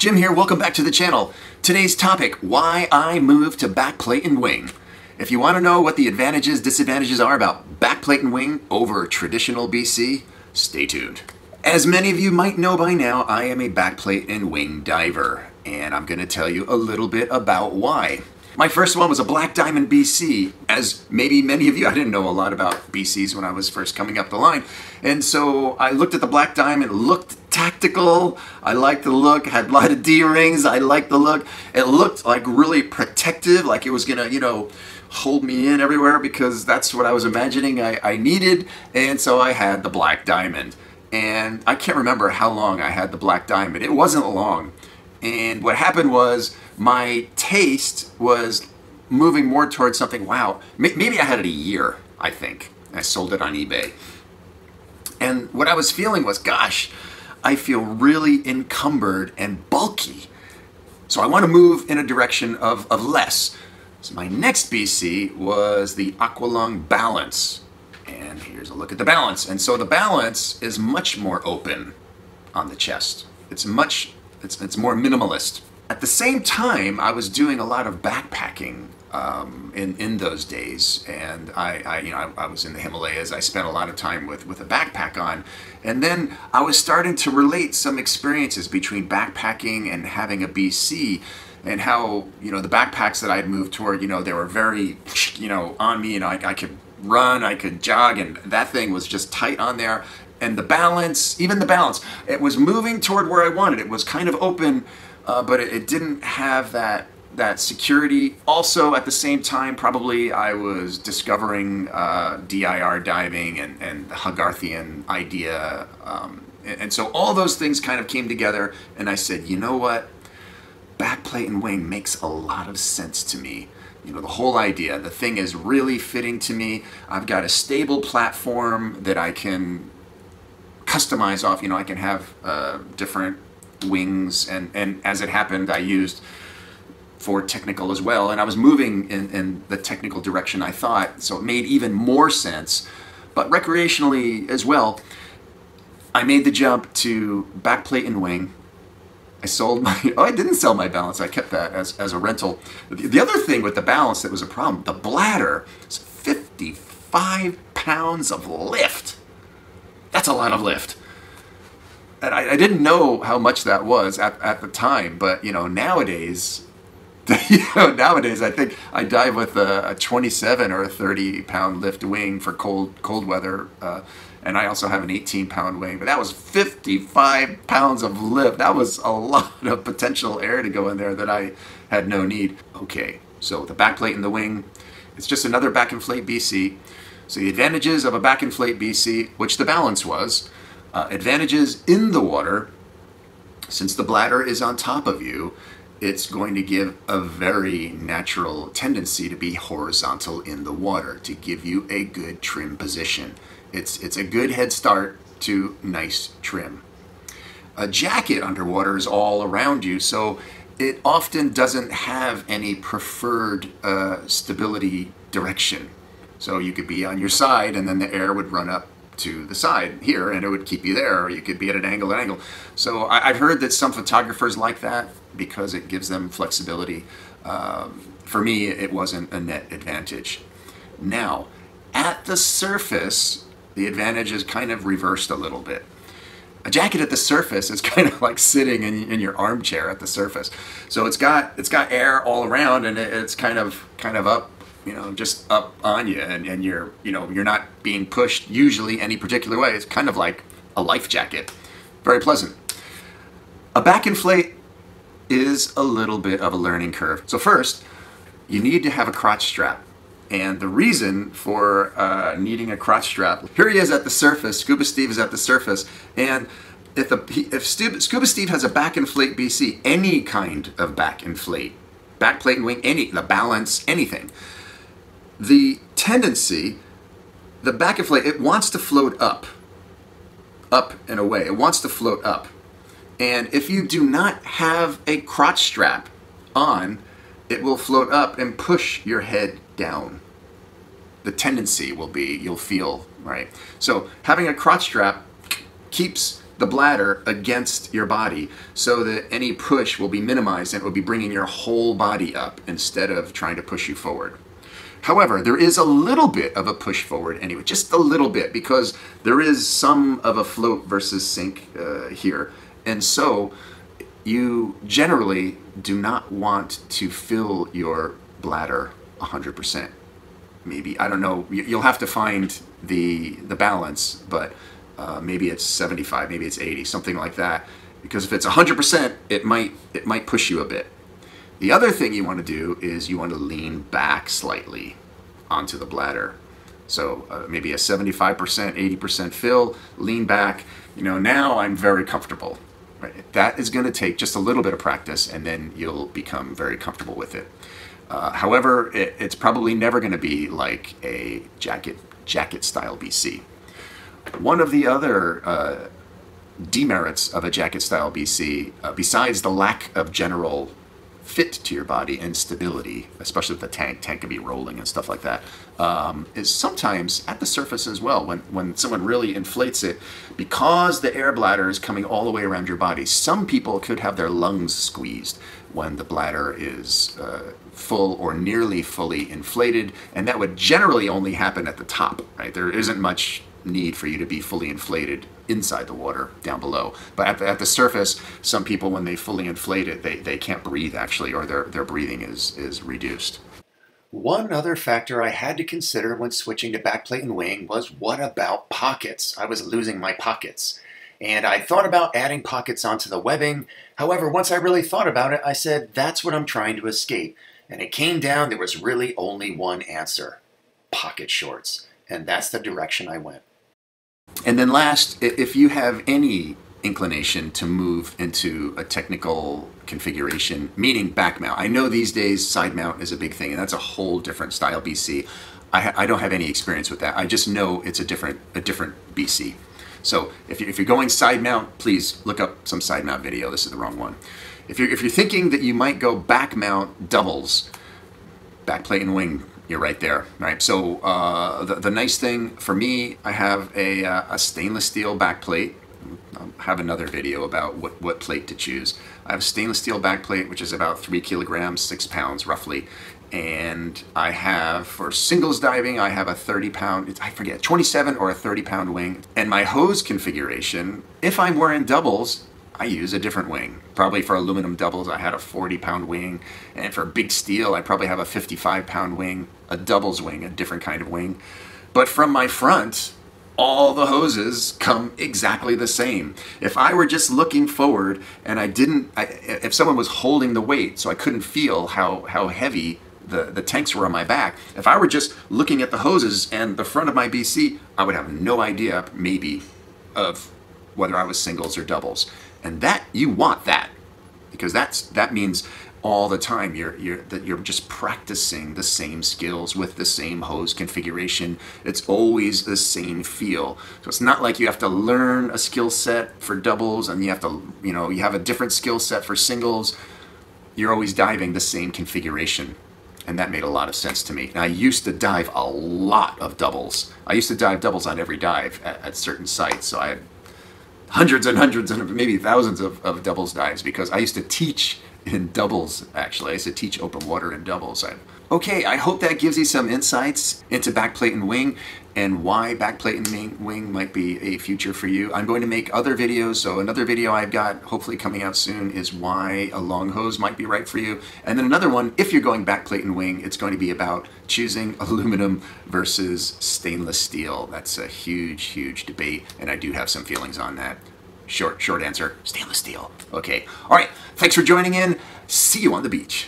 Jim here, welcome back to the channel. Today's topic, why I moved to backplate and wing. If you want to know what the advantages, disadvantages are about backplate and wing over traditional BC, stay tuned. As many of you might know by now, I am a backplate and wing diver, and I'm going to tell you a little bit about why. My first one was a Black Diamond BC. As maybe many of you, I didn't know a lot about BCs when I was first coming up the line. And so I looked at the Black Diamond, looked tactical. I liked the look, had a lot of D-rings. I liked the look. It looked like really protective, like it was gonna, you know, hold me in everywhere because that's what I was imagining I, I needed. And so I had the Black Diamond. And I can't remember how long I had the Black Diamond. It wasn't long. And what happened was my taste was moving more towards something, wow, maybe I had it a year, I think. I sold it on eBay. And what I was feeling was, gosh, I feel really encumbered and bulky. So I want to move in a direction of, of less. So my next BC was the Aqualung Balance. And here's a look at the balance. And so the balance is much more open on the chest. It's much, it's, it's more minimalist. At the same time, I was doing a lot of backpacking um, in in those days, and I, I you know I, I, was in the Himalayas. I spent a lot of time with with a backpack on, and then I was starting to relate some experiences between backpacking and having a BC, and how you know the backpacks that I'd moved toward, you know, they were very you know on me, and I, I could run, I could jog, and that thing was just tight on there. And the balance, even the balance, it was moving toward where I wanted. It was kind of open, uh, but it, it didn't have that that security. Also, at the same time, probably I was discovering uh, DIR diving and, and the Hogarthian idea. Um, and, and, so all those things kind of came together, and I said, you know what? Backplate and wing makes a lot of sense to me. You know, the whole idea, the thing is really fitting to me. I've got a stable platform that I can customize off. You know, I can have uh, different wings, and, and as it happened, I used for technical as well. And I was moving in, in the technical direction I thought, so it made even more sense. But recreationally as well, I made the jump to backplate and wing. I sold my, oh, I didn't sell my balance. I kept that as, as a rental. The other thing with the balance that was a problem, the bladder is 55 pounds of lift. That's a lot of lift. And I, I didn't know how much that was at, at the time, but you know, nowadays, you know, nowadays I think I dive with a, a, 27 or a 30 pound lift wing for cold cold weather, uh, and I also have an 18 pound wing. But that was 55 pounds of lift. That was a lot of potential air to go in there that I had no need. Okay, so the backplate in the wing, it's just another back inflate BC. So the advantages of a back inflate BC, which the balance was, uh, advantages in the water, since the bladder is on top of you, it's going to give a very natural tendency to be horizontal in the water to give you a good trim position. It's, it's a good head start to nice trim. A jacket underwater is all around you, so it often doesn't have any preferred uh, stability direction. So you could be on your side and then the air would run up to the side here and it would keep you there, or you could be at an angle, an angle. So I, have heard that some photographers like that because it gives them flexibility. Um, for me, it wasn't a net advantage. Now, at the surface, the advantage is kind of reversed a little bit. A jacket at the surface is kind of like sitting in, in your armchair at the surface. So it's got it's got air all around and it's kind of kind of up you know, just up on you and, and you're, you know, you're not being pushed usually any particular way. It's kind of like a life jacket. Very pleasant. A back inflate is a little bit of a learning curve. So first, you need to have a crotch strap. And the reason for uh, needing a crotch strap, here he is at the surface, Scuba Steve is at the surface, and if, the, if Scuba Steve has a back inflate BC, any kind of back inflate, back plate and wing, any, the balance, anything, the tendency, the back of inflate, it wants to float up, up and away. It wants to float up. And if you do not have a crotch strap on, it will float up and push your head down. The tendency will be you'll feel, right? So having a crotch strap keeps the bladder against your body so that any push will be minimized and it will be bringing your whole body up instead of trying to push you forward. However, there is a little bit of a push forward anyway, just a little bit, because there is some of a float versus sink uh, here. And so you generally do not want to fill your bladder 100%. Maybe, I don't know, you'll have to find the, the balance, but uh, maybe it's 75, maybe it's 80, something like that. Because if it's 100%, it might, it might push you a bit. The other thing you want to do is you want to lean back slightly onto the bladder. So uh, maybe a 75%, 80% fill, lean back. You know, now I'm very comfortable. Right? That is going to take just a little bit of practice and then you'll become very comfortable with it. Uh, however, it, it's probably never going to be like a jacket jacket style BC. One of the other uh, demerits of a jacket style BC, uh, besides the lack of general fit to your body and stability, especially with the tank, tank can be rolling and stuff like that, um, is sometimes at the surface as well. When, when someone really inflates it, because the air bladder is coming all the way around your body, some people could have their lungs squeezed when the bladder is uh, full or nearly fully inflated, and that would generally only happen at the top, right? There isn't much need for you to be fully inflated inside the water down below. But at the, at the surface, some people, when they fully inflate it, they, they can't breathe actually, or their, their breathing is, is reduced. One other factor I had to consider when switching to backplate and wing was what about pockets? I was losing my pockets. And I thought about adding pockets onto the webbing. However, once I really thought about it, I said, that's what I'm trying to escape. And it came down, there was really only one answer pocket shorts. And that's the direction I went. And then last, if you have any inclination to move into a technical configuration, meaning back mount. I know these days side mount is a big thing, and that's a whole different style BC. I, I don't have any experience with that. I just know it's a different a different BC. So if, you, if you're going side mount, please look up some side mount video. This is the wrong one. If you're, if you're thinking that you might go back mount doubles, back plate and wing you're right there, right? So uh, the, the nice thing for me, I have a, uh, a stainless steel back plate. I'll have another video about what, what plate to choose. I have a stainless steel back plate, which is about three kilograms, six pounds roughly. And I have, for singles diving, I have a 30 pound, I forget, 27 or a 30 pound wing. And my hose configuration, if I'm wearing doubles, I use a different wing. Probably for aluminum doubles, I had a 40 pound wing. And for big steel, I probably have a 55 pound wing, a doubles wing, a different kind of wing. But from my front, all the hoses come exactly the same. If I were just looking forward and I didn't, I, if someone was holding the weight so I couldn't feel how, how heavy the, the tanks were on my back, if I were just looking at the hoses and the front of my BC, I would have no idea, maybe, of whether I was singles or doubles. And that you want that. Because that's that means all the time you're you're that you're just practicing the same skills with the same hose configuration. It's always the same feel. So it's not like you have to learn a skill set for doubles and you have to you know you have a different skill set for singles. You're always diving the same configuration. And that made a lot of sense to me. And i used to dive a lot of doubles. I used to dive doubles on every dive at, at certain sites. So i hundreds and hundreds and maybe thousands of, of doubles dives because I used to teach in doubles actually. I used to teach open water in doubles. I, okay, I hope that gives you some insights into backplate and wing and why backplate and wing might be a future for you. I'm going to make other videos, so another video I've got hopefully coming out soon is why a long hose might be right for you. And then another one, if you're going backplate and wing, it's going to be about choosing aluminum versus stainless steel. That's a huge, huge debate, and I do have some feelings on that. Short, short answer, stainless steel. Okay, all right, thanks for joining in. See you on the beach.